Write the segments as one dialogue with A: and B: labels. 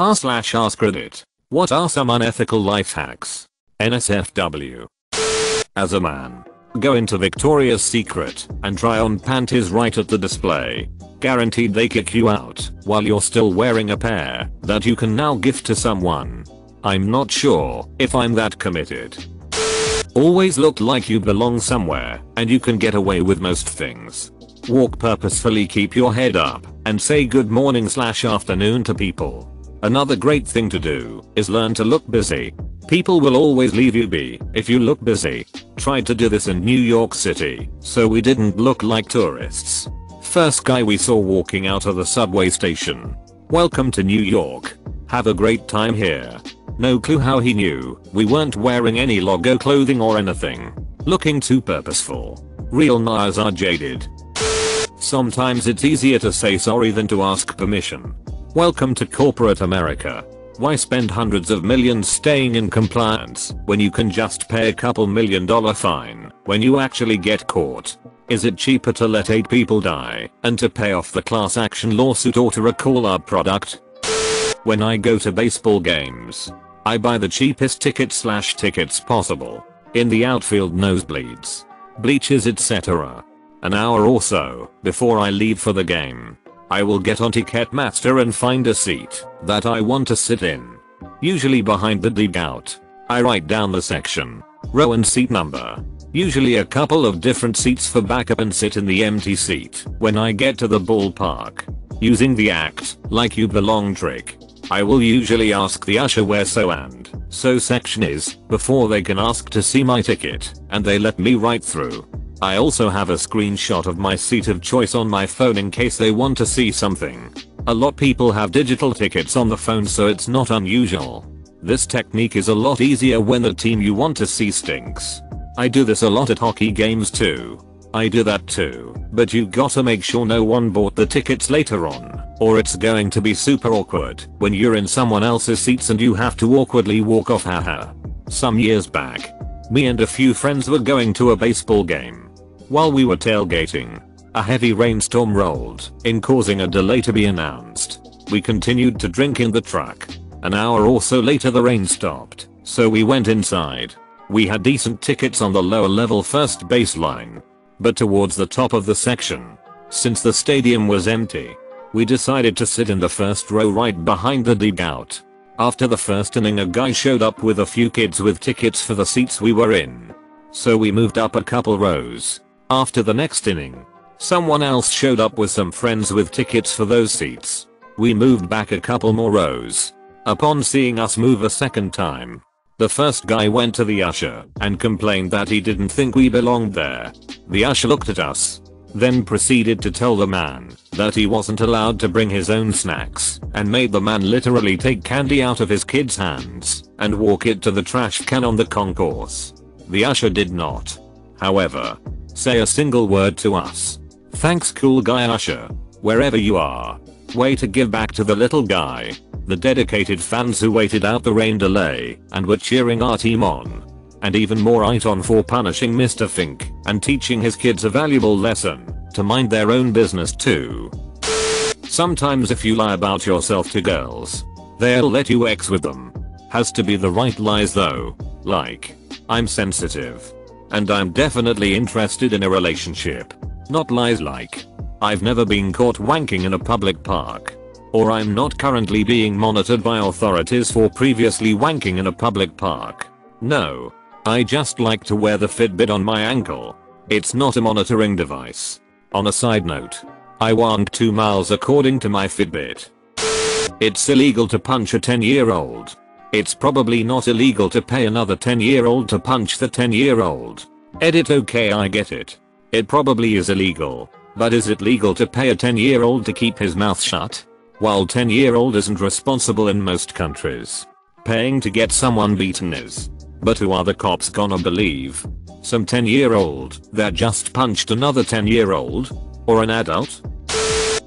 A: r slash ask Reddit. What are some unethical life hacks? NSFW. As a man, go into Victoria's Secret and try on panties right at the display. Guaranteed they kick you out while you're still wearing a pair that you can now gift to someone. I'm not sure if I'm that committed. Always look like you belong somewhere and you can get away with most things. Walk purposefully keep your head up and say good morning slash afternoon to people. Another great thing to do is learn to look busy. People will always leave you be if you look busy. Tried to do this in New York City, so we didn't look like tourists. First guy we saw walking out of the subway station. Welcome to New York. Have a great time here. No clue how he knew we weren't wearing any logo clothing or anything. Looking too purposeful. Real Nias are jaded. Sometimes it's easier to say sorry than to ask permission. Welcome to corporate America. Why spend hundreds of millions staying in compliance when you can just pay a couple million dollar fine when you actually get caught? Is it cheaper to let 8 people die and to pay off the class action lawsuit or to recall our product? When I go to baseball games, I buy the cheapest ticket slash tickets possible. In the outfield nosebleeds, bleachers etc. An hour or so before I leave for the game. I will get on Ticketmaster and find a seat that I want to sit in. Usually behind the dugout. I write down the section, row and seat number. Usually a couple of different seats for backup and sit in the empty seat when I get to the ballpark. Using the act like you belong trick. I will usually ask the usher where so and so section is before they can ask to see my ticket and they let me right through. I also have a screenshot of my seat of choice on my phone in case they want to see something. A lot people have digital tickets on the phone so it's not unusual. This technique is a lot easier when the team you want to see stinks. I do this a lot at hockey games too. I do that too, but you gotta make sure no one bought the tickets later on, or it's going to be super awkward when you're in someone else's seats and you have to awkwardly walk off haha. Some years back, me and a few friends were going to a baseball game. While we were tailgating, a heavy rainstorm rolled in causing a delay to be announced. We continued to drink in the truck. An hour or so later the rain stopped, so we went inside. We had decent tickets on the lower level first baseline. But towards the top of the section, since the stadium was empty, we decided to sit in the first row right behind the dugout. After the first inning a guy showed up with a few kids with tickets for the seats we were in. So we moved up a couple rows after the next inning, someone else showed up with some friends with tickets for those seats. We moved back a couple more rows. Upon seeing us move a second time, the first guy went to the usher and complained that he didn't think we belonged there. The usher looked at us, then proceeded to tell the man that he wasn't allowed to bring his own snacks and made the man literally take candy out of his kid's hands and walk it to the trash can on the concourse. The usher did not. However, say a single word to us. Thanks cool guy Usher. Wherever you are. Way to give back to the little guy. The dedicated fans who waited out the rain delay and were cheering our team on. And even more on for punishing Mr. Fink and teaching his kids a valuable lesson to mind their own business too. Sometimes if you lie about yourself to girls, they'll let you X with them. Has to be the right lies though. Like, I'm sensitive. And I'm definitely interested in a relationship. Not lies like. I've never been caught wanking in a public park. Or I'm not currently being monitored by authorities for previously wanking in a public park. No. I just like to wear the Fitbit on my ankle. It's not a monitoring device. On a side note, I wanked 2 miles according to my Fitbit. It's illegal to punch a 10 year old. It's probably not illegal to pay another 10 year old to punch the 10 year old. Edit okay I get it. It probably is illegal. But is it legal to pay a 10 year old to keep his mouth shut? While 10 year old isn't responsible in most countries. Paying to get someone beaten is. But who are the cops gonna believe? Some 10 year old that just punched another 10 year old? Or an adult?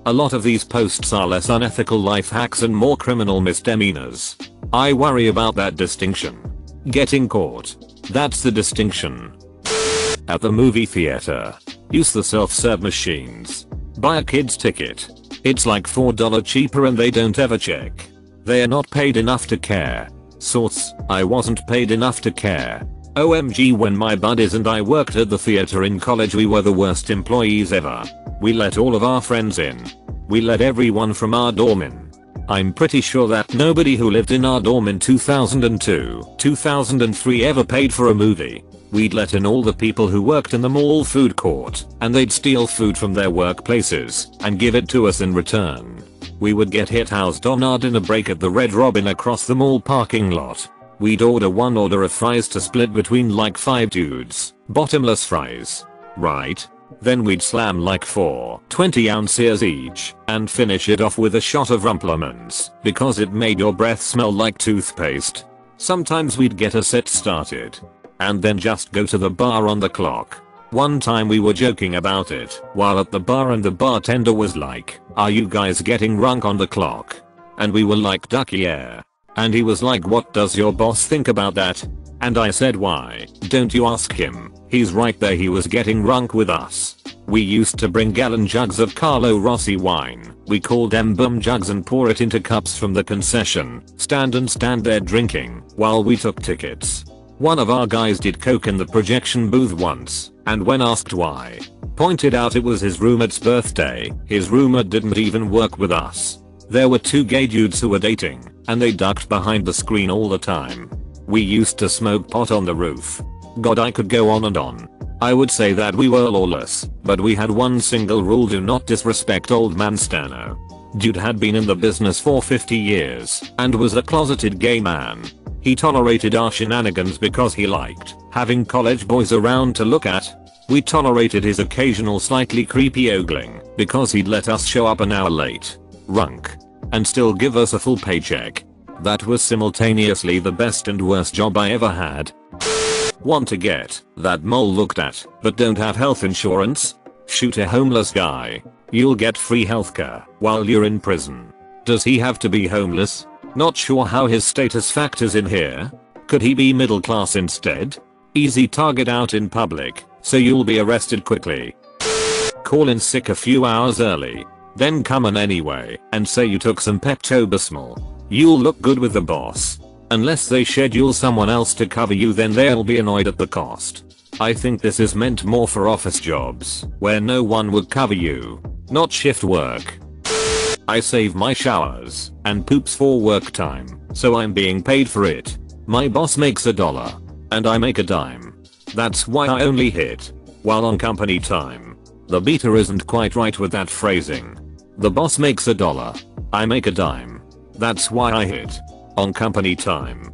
A: A lot of these posts are less unethical life hacks and more criminal misdemeanors. I worry about that distinction. Getting caught. That's the distinction. At the movie theater. Use the self-serve machines. Buy a kid's ticket. It's like $4 cheaper and they don't ever check. They are not paid enough to care. Source, I wasn't paid enough to care. OMG when my buddies and I worked at the theater in college we were the worst employees ever. We let all of our friends in. We let everyone from our dorm in. I'm pretty sure that nobody who lived in our dorm in 2002, 2003 ever paid for a movie. We'd let in all the people who worked in the mall food court, and they'd steal food from their workplaces and give it to us in return. We would get hit housed on our dinner break at the Red Robin across the mall parking lot. We'd order one order of fries to split between like 5 dudes, bottomless fries. Right? Then we'd slam like 4 20 ounces each and finish it off with a shot of Rumple Minze because it made your breath smell like toothpaste. Sometimes we'd get a set started and then just go to the bar on the clock. One time we were joking about it while at the bar and the bartender was like, are you guys getting drunk on the clock? And we were like duck yeah. And he was like what does your boss think about that? And I said why, don't you ask him, he's right there he was getting drunk with us. We used to bring gallon jugs of Carlo Rossi wine, we called them boom jugs and pour it into cups from the concession stand and stand there drinking while we took tickets. One of our guys did coke in the projection booth once, and when asked why, pointed out it was his roommate's birthday, his roommate didn't even work with us. There were two gay dudes who were dating, and they ducked behind the screen all the time. We used to smoke pot on the roof. God I could go on and on. I would say that we were lawless, but we had one single rule do not disrespect old man Stano. Dude had been in the business for 50 years and was a closeted gay man. He tolerated our shenanigans because he liked having college boys around to look at. We tolerated his occasional slightly creepy ogling because he'd let us show up an hour late, runk, and still give us a full paycheck. That was simultaneously the best and worst job I ever had. Want to get that mole looked at but don't have health insurance? Shoot a homeless guy. You'll get free healthcare while you're in prison. Does he have to be homeless? Not sure how his status factors in here. Could he be middle class instead? Easy target out in public, so you'll be arrested quickly. Call in sick a few hours early, then come in anyway and say you took some Pepto-Bismol. You'll look good with the boss. Unless they schedule someone else to cover you then they'll be annoyed at the cost. I think this is meant more for office jobs, where no one would cover you. Not shift work. I save my showers and poops for work time, so I'm being paid for it. My boss makes a dollar, and I make a dime. That's why I only hit while on company time. The beater isn't quite right with that phrasing. The boss makes a dollar, I make a dime. That's why I hit. On company time.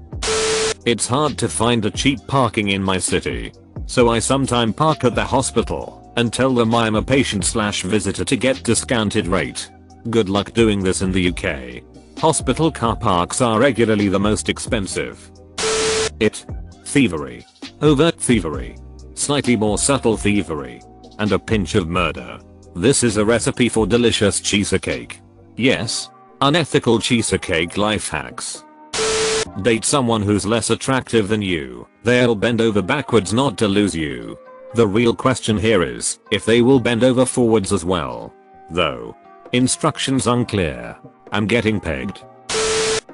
A: It's hard to find a cheap parking in my city. So I sometime park at the hospital and tell them I'm a patient slash visitor to get discounted rate. Good luck doing this in the UK. Hospital car parks are regularly the most expensive. It. Thievery. Overt thievery. Slightly more subtle thievery. And a pinch of murder. This is a recipe for delicious cheesecake. Yes, Unethical cheesecake life hacks. Date someone who's less attractive than you. They'll bend over backwards not to lose you. The real question here is if they will bend over forwards as well. Though. Instructions unclear. I'm getting pegged.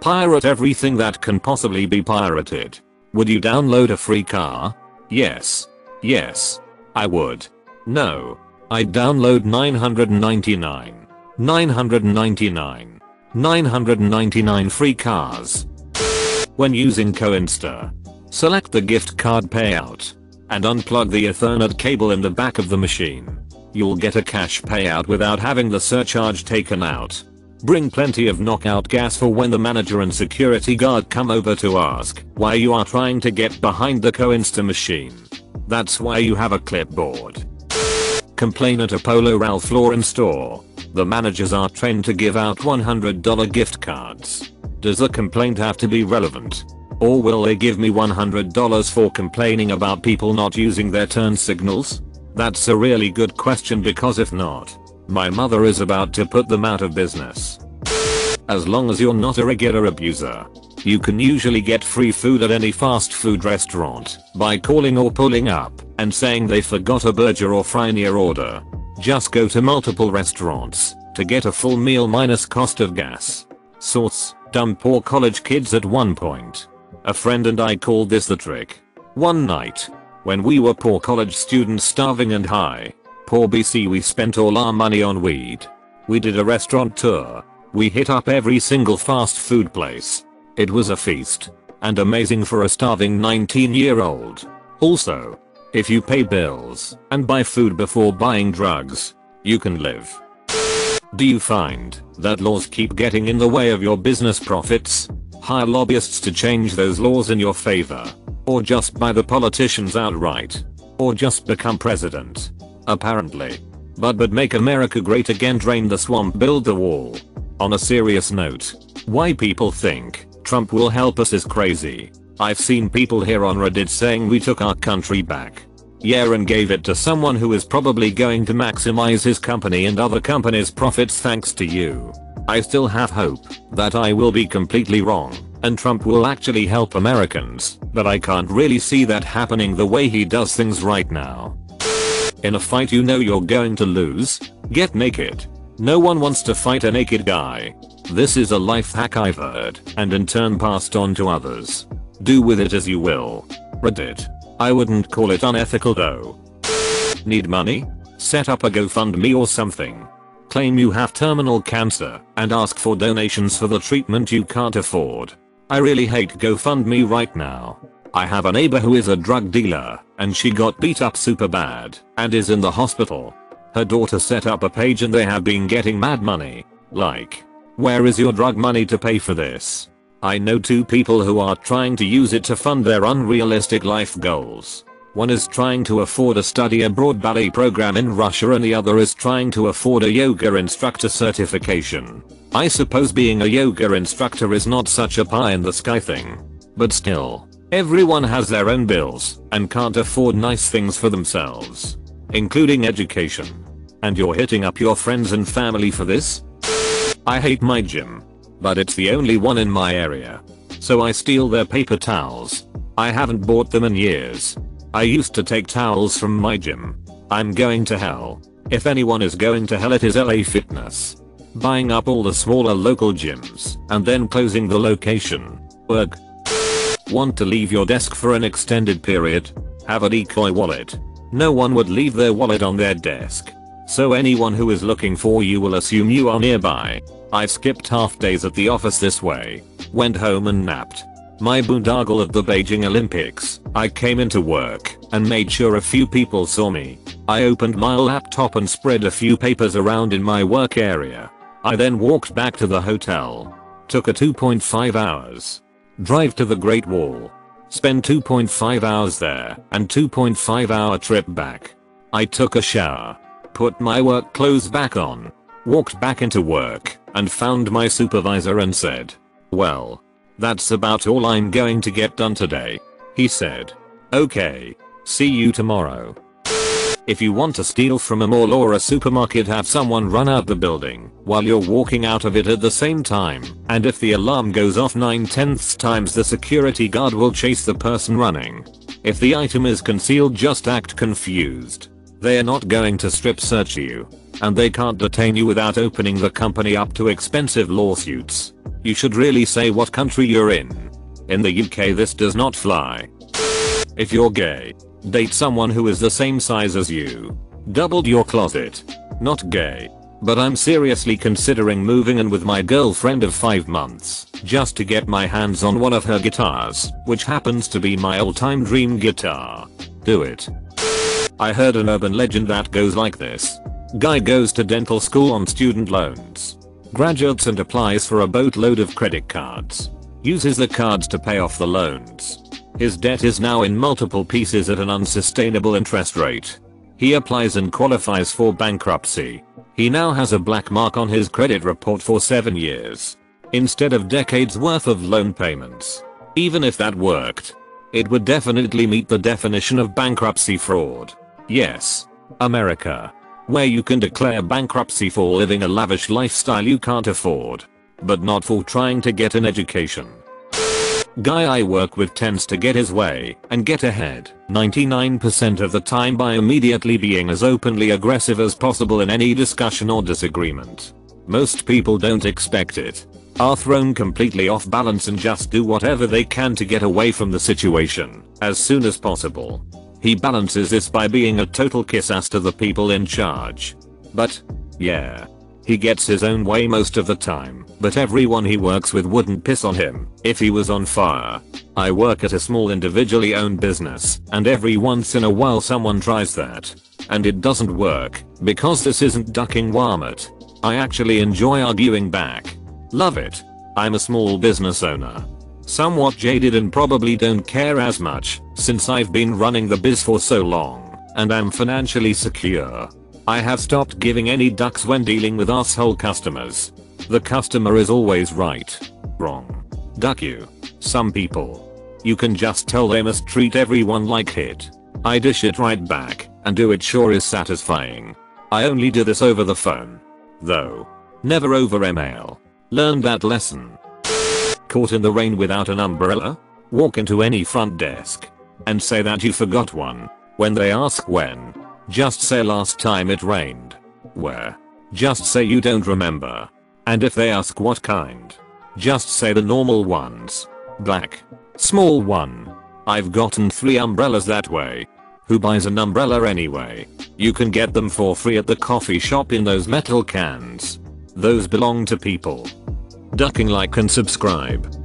A: Pirate everything that can possibly be pirated. Would you download a free car? Yes. Yes. I would. No. I'd download 999. 999. 999 free cars. When using Coinstar, select the gift card payout and unplug the ethernet cable in the back of the machine. You'll get a cash payout without having the surcharge taken out. Bring plenty of knockout gas for when the manager and security guard come over to ask why you are trying to get behind the Coinstar machine. That's why you have a clipboard. Complain at a Polo Ralph Lauren store the managers are trained to give out $100 gift cards. Does the complaint have to be relevant? Or will they give me $100 for complaining about people not using their turn signals? That's a really good question because if not, my mother is about to put them out of business. As long as you're not a regular abuser, you can usually get free food at any fast food restaurant by calling or pulling up and saying they forgot a burger or fry in order. Just go to multiple restaurants to get a full meal minus cost of gas. Source, dumb poor college kids at one point. A friend and I called this the trick. One night, when we were poor college students starving and high, poor BC we spent all our money on weed. We did a restaurant tour. We hit up every single fast food place. It was a feast. And amazing for a starving 19 year old. Also, if you pay bills and buy food before buying drugs, you can live. Do you find that laws keep getting in the way of your business profits? Hire lobbyists to change those laws in your favor. Or just buy the politicians outright. Or just become president. Apparently. But but make America great again drain the swamp build the wall. On a serious note. Why people think Trump will help us is crazy. I've seen people here on Reddit saying we took our country back. Yeah and gave it to someone who is probably going to maximize his company and other companies profits thanks to you. I still have hope that I will be completely wrong and Trump will actually help Americans, but I can't really see that happening the way he does things right now. In a fight you know you're going to lose, get naked. No one wants to fight a naked guy. This is a life hack I've heard and in turn passed on to others. Do with it as you will. Reddit. I wouldn't call it unethical though. Need money? Set up a GoFundMe or something. Claim you have terminal cancer and ask for donations for the treatment you can't afford. I really hate GoFundMe right now. I have a neighbor who is a drug dealer and she got beat up super bad and is in the hospital. Her daughter set up a page and they have been getting mad money. Like, where is your drug money to pay for this? I know two people who are trying to use it to fund their unrealistic life goals. One is trying to afford a study abroad ballet program in Russia and the other is trying to afford a yoga instructor certification. I suppose being a yoga instructor is not such a pie in the sky thing. But still, everyone has their own bills and can't afford nice things for themselves. Including education. And you're hitting up your friends and family for this? I hate my gym. But it's the only one in my area. So I steal their paper towels. I haven't bought them in years. I used to take towels from my gym. I'm going to hell. If anyone is going to hell it is LA Fitness. Buying up all the smaller local gyms and then closing the location. Work. Want to leave your desk for an extended period? Have a decoy wallet. No one would leave their wallet on their desk. So anyone who is looking for you will assume you are nearby. I skipped half days at the office this way. Went home and napped. My boondoggle at the Beijing Olympics. I came into work and made sure a few people saw me. I opened my laptop and spread a few papers around in my work area. I then walked back to the hotel. Took a 2.5 hours. Drive to the Great Wall. Spend 2.5 hours there and 2.5 hour trip back. I took a shower put my work clothes back on, walked back into work, and found my supervisor and said, well, that's about all I'm going to get done today. He said, okay, see you tomorrow. If you want to steal from a mall or a supermarket have someone run out the building while you're walking out of it at the same time and if the alarm goes off 9 tenths times the security guard will chase the person running. If the item is concealed just act confused. They are not going to strip search you. And they can't detain you without opening the company up to expensive lawsuits. You should really say what country you're in. In the UK this does not fly. If you're gay, date someone who is the same size as you. Doubled your closet. Not gay. But I'm seriously considering moving in with my girlfriend of 5 months just to get my hands on one of her guitars, which happens to be my all time dream guitar. Do it. I heard an urban legend that goes like this. Guy goes to dental school on student loans. Graduates and applies for a boatload of credit cards. Uses the cards to pay off the loans. His debt is now in multiple pieces at an unsustainable interest rate. He applies and qualifies for bankruptcy. He now has a black mark on his credit report for 7 years. Instead of decades worth of loan payments. Even if that worked, it would definitely meet the definition of bankruptcy fraud. Yes. America. Where you can declare bankruptcy for living a lavish lifestyle you can't afford. But not for trying to get an education. Guy I work with tends to get his way and get ahead 99% of the time by immediately being as openly aggressive as possible in any discussion or disagreement. Most people don't expect it. are thrown completely off balance and just do whatever they can to get away from the situation as soon as possible. He balances this by being a total kiss ass to the people in charge. But, yeah. He gets his own way most of the time, but everyone he works with wouldn't piss on him if he was on fire. I work at a small individually owned business, and every once in a while someone tries that. And it doesn't work, because this isn't ducking Walmart. I actually enjoy arguing back. Love it. I'm a small business owner. Somewhat jaded and probably don't care as much, since I've been running the biz for so long, and I'm financially secure. I have stopped giving any ducks when dealing with asshole customers. The customer is always right. Wrong. Duck you. Some people. You can just tell they must treat everyone like it. I dish it right back, and do it sure is satisfying. I only do this over the phone. Though. Never over email. Learn that lesson. Caught in the rain without an umbrella? Walk into any front desk. And say that you forgot one. When they ask when, just say last time it rained. Where? Just say you don't remember. And if they ask what kind, just say the normal ones. Black. Small one. I've gotten 3 umbrellas that way. Who buys an umbrella anyway? You can get them for free at the coffee shop in those metal cans. Those belong to people. Ducking like and subscribe.